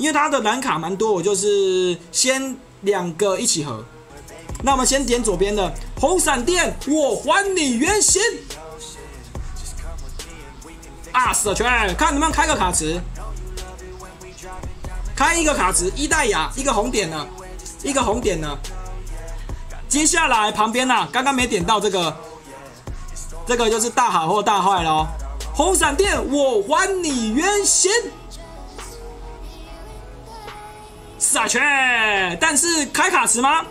因为他的蓝卡蛮多，我就是先两个一起合。那我们先点左边的红闪电，我还你原形。啊，死了圈，看能不能开个卡池，开一个卡池，一代雅，一个红点呢，一个红点呢。接下来旁边呢，刚刚没点到这个，这个就是大好或大坏喽。红闪电，我还你原形。傻圈，但是开卡池吗？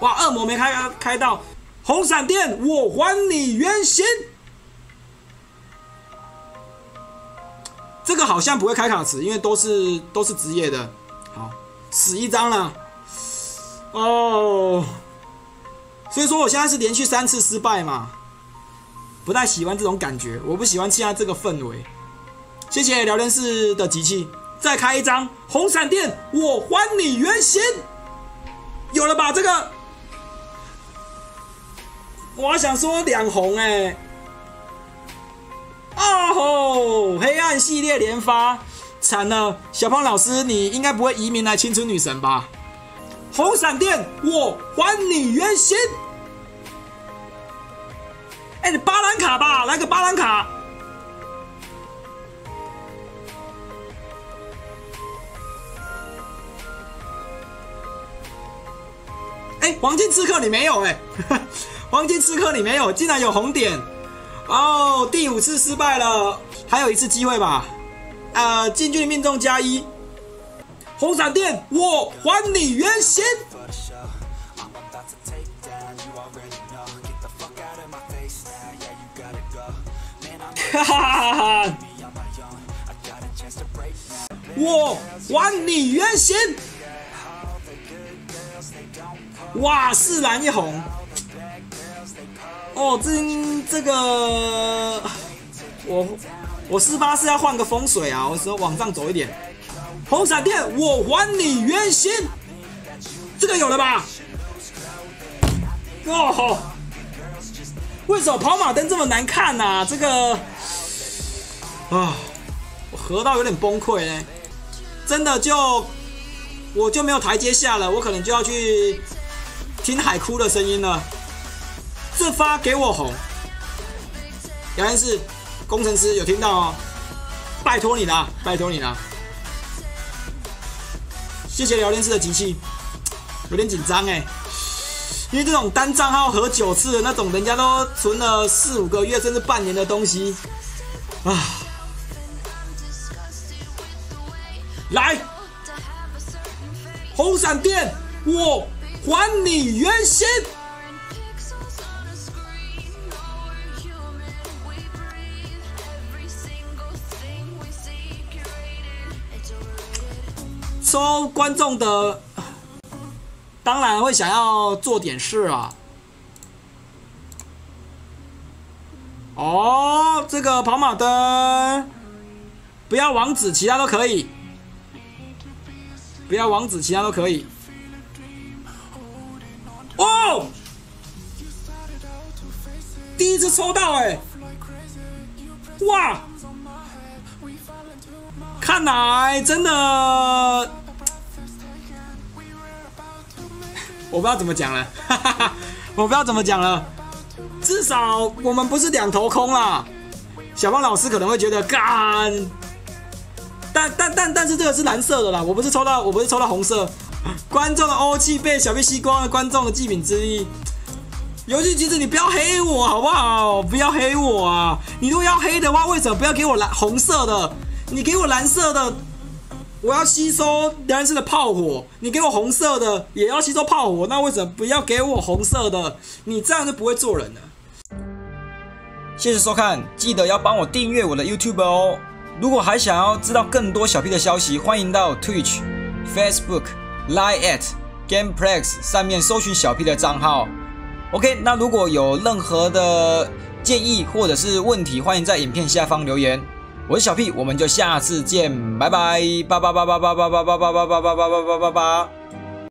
哇，恶魔没开开到红闪电，我还你原形。这个好像不会开卡池，因为都是都是职业的。好，死一张了。哦，所以说我现在是连续三次失败嘛，不太喜欢这种感觉，我不喜欢现在这个氛围。谢谢聊天室的机器，再开一张红闪电，我还你原形。有了吧？这个，我想说两红哎。哦吼！黑暗系列连发，惨了！小胖老师，你应该不会移民来青春女神吧？红闪电，我还你原形！哎，你巴兰卡吧，来个巴兰卡！黄金刺客你没有哎，黄金刺客你没有，竟然有红点！哦，第五次失败了，还有一次机会吧？呃，近距离命中加一，红闪电，我还你原形！哈哈哈哈！我还你原形！哇，四蓝一红。哦，这这个我我四八是要换个风水啊，我说往上走一点。红闪电，我还你原形。这个有了吧？哦，为什么跑马灯这么难看呢？这个啊，我合到有点崩溃呢。真的就我就没有台阶下了，我可能就要去听海哭的声音了。这发给我红，杨天是工程师有听到哦，拜托你了，拜托你了，谢谢聊天室的机器，有点紧张哎，因为这种单账号合九次的那种，人家都存了四五个月甚至半年的东西。啊，来，红闪电，我还你原形。收观众的，当然会想要做点事啊。哦，这个跑马灯，不要王子，其他都可以。不要王子，其他都可以。哦，第一次抽到哎，哇！看来真的，我不知道怎么讲了，哈哈哈，我不知道怎么讲了。至少我们不是两头空啦。小胖老师可能会觉得干，但但但但是这个是蓝色的啦，我不是抽到，我不是抽到红色。观众的欧气被小 B 吸光了，观众的祭品之一。游戏机子，你不要黑我好不好？不要黑我啊！你如果要黑的话，为什么不要给我蓝红色的？你给我蓝色的，我要吸收蓝色的炮火；你给我红色的，也要吸收炮火。那为什么不要给我红色的？你这样就不会做人了。谢谢收看，记得要帮我订阅我的 YouTube 哦。如果还想要知道更多小 P 的消息，欢迎到 Twitch、Facebook、Line at Gameplex 上面搜寻小 P 的账号。OK，那如果有任何的建议或者是问题，欢迎在影片下方留言。我是小 P，我们就下次见，拜拜，八八八八八八八八八八八八八八八八八。